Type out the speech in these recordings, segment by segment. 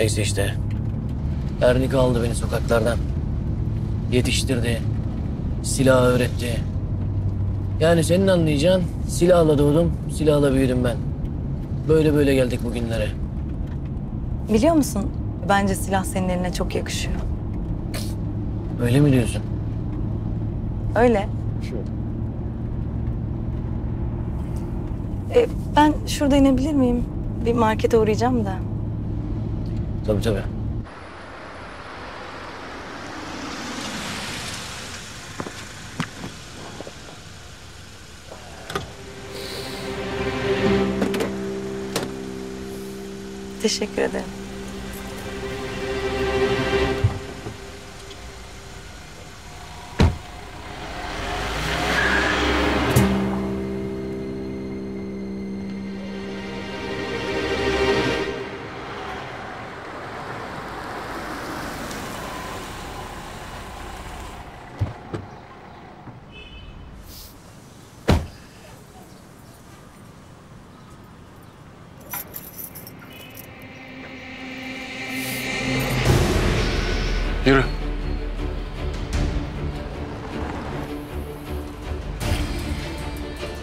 Neyse işte. Ernik aldı beni sokaklardan. Yetiştirdi. Silah öğretti. Yani senin anlayacağın silahla doğdum, silahla büyüdüm ben. Böyle böyle geldik bugünlere. Biliyor musun? Bence silah senin eline çok yakışıyor. Öyle mi diyorsun? Öyle. E, ben şurada inebilir miyim? Bir markete uğrayacağım da. Tabii tabii. Teşekkür ederim.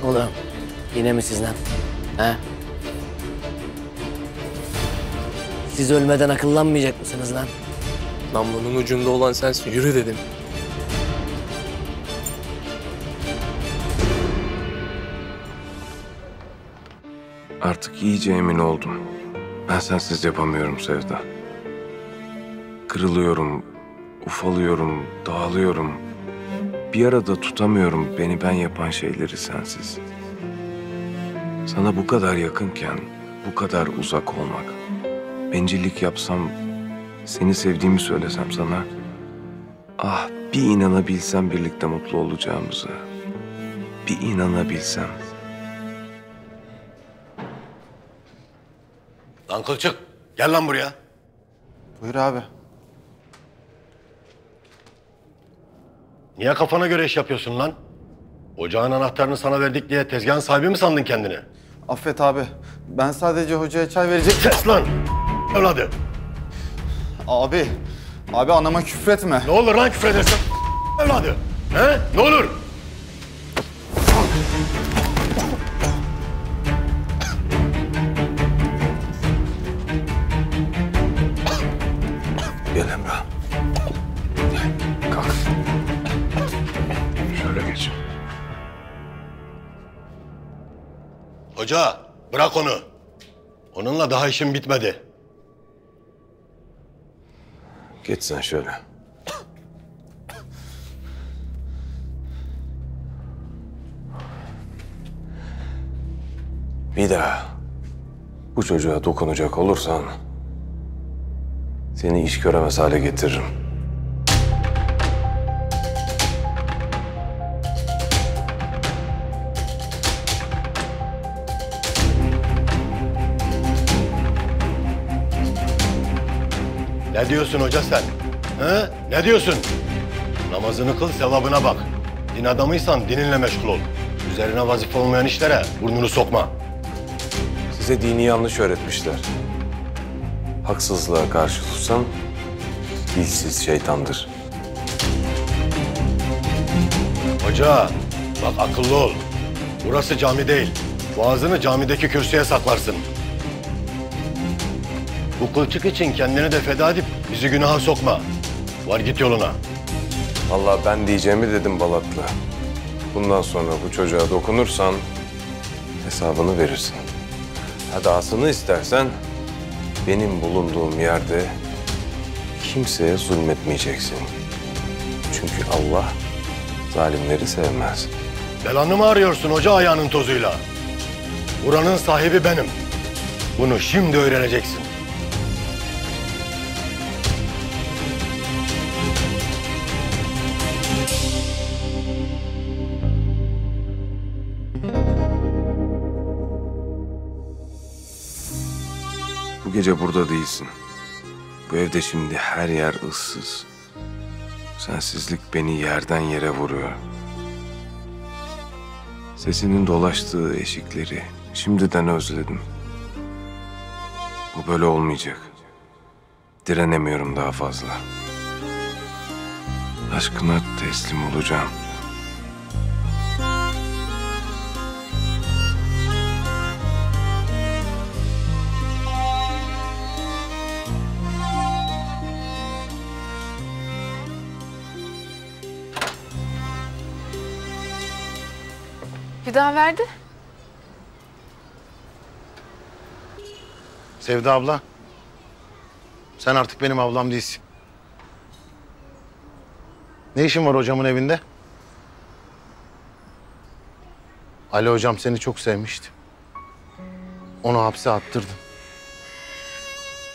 Oğlum yine mi sizden? He? Siz ölmeden akıllanmayacak mısınız lan? Namlunun ucunda olan sensin. Yürü dedim. Artık iyice emin oldum. Ben sensiz yapamıyorum Sevda. Kırılıyorum, ufalıyorum, dağılıyorum. Bir arada tutamıyorum beni ben yapan şeyleri sensiz. Sana bu kadar yakınken bu kadar uzak olmak. Bencillik yapsam, seni sevdiğimi söylesem sana. Ah bir inanabilsem birlikte mutlu olacağımıza. Bir inanabilsem. Lan Kılçık gel lan buraya. Buyur abi. Niye kafana göre iş yapıyorsun lan? Ocağın anahtarını sana verdik diye tezgahın sahibi mi sandın kendini? Affet abi. Ben sadece hocaya çay verecek... Kes lan! Evladı! Abi. Abi anama küfretme. Ne olur lan küfredersin? Evladı! He? Ne olur? Hoca bırak onu. Onunla daha işim bitmedi. Geç sen şöyle. Bir daha bu çocuğa dokunacak olursan seni iş göremez hale getiririm. Ne diyorsun hoca sen? He? Ne diyorsun? Namazını kıl sevabına bak. Din adamıysan dininle meşgul ol. Üzerine vazife olmayan işlere burnunu sokma. Size dini yanlış öğretmişler. Haksızlığa karşı tutsan dilsiz şeytandır. Hoca bak akıllı ol. Burası cami değil. Boğazını camideki kürsüye saklarsın. Bu kılçık için kendini de feda edip bizi günaha sokma. Var git yoluna. Allah ben diyeceğimi dedim Balatlı. Bundan sonra bu çocuğa dokunursan hesabını verirsin. Ha dahasını istersen benim bulunduğum yerde kimseye zulmetmeyeceksin. Çünkü Allah zalimleri sevmez. Belanı mı arıyorsun hoca ayağının tozuyla? Buranın sahibi benim. Bunu şimdi öğreneceksin. Bu gece burada değilsin. Bu evde şimdi her yer ıssız. Sensizlik beni yerden yere vuruyor. Sesinin dolaştığı eşikleri şimdiden özledim. Bu böyle olmayacak. Direnemiyorum daha fazla. Aşkına teslim olacağım. Bir daha verdi. Sevda abla. Sen artık benim ablam değilsin. Ne işin var hocamın evinde? Ali hocam seni çok sevmişti. Onu hapse attırdın.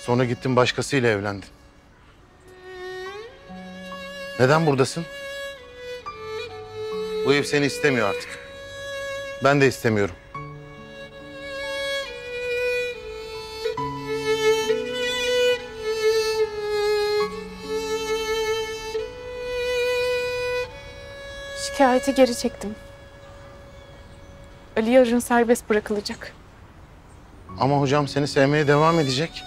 Sonra gittin başkasıyla evlendin. Neden buradasın? Bu ev seni istemiyor artık. Ben de istemiyorum. Şikayeti geri çektim. Ali yarın serbest bırakılacak. Ama hocam seni sevmeye devam edecek.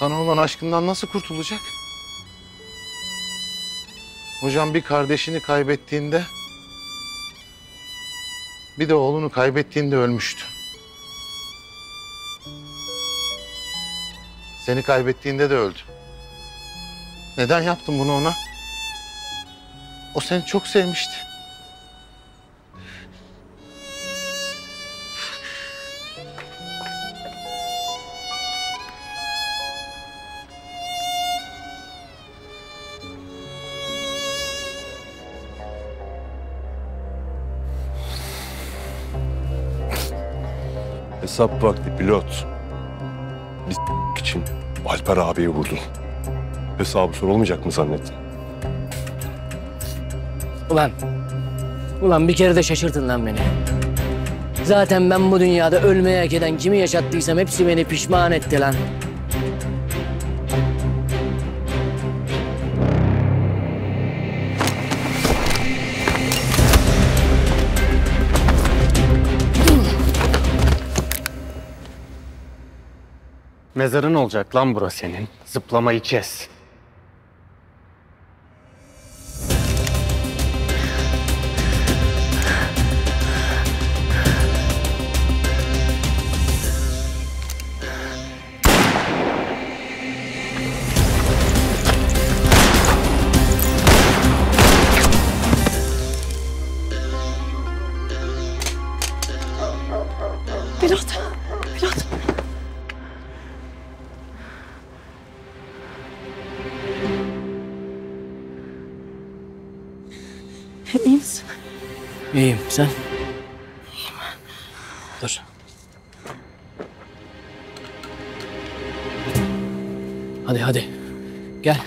Sana olan aşkından nasıl kurtulacak? Hocam bir kardeşini kaybettiğinde bir de oğlunu kaybettiğinde ölmüştü. Seni kaybettiğinde de öldü. Neden yaptın bunu ona? O seni çok sevmişti. Hesap vakti pilot. Biz için Alper abiyi vurdun. Hesabı sorulmayacak mı zannettin? Ulan. Ulan bir kere de şaşırtın lan beni. Zaten ben bu dünyada ölmeye hak eden kimi yaşattıysam hepsi beni pişman etti lan. Mezarın olacak lan bura senin. Zıplamayı kes. Pilot. Pilot. İyi misin? İyiyim sen? Dur. Hadi hadi. Gel.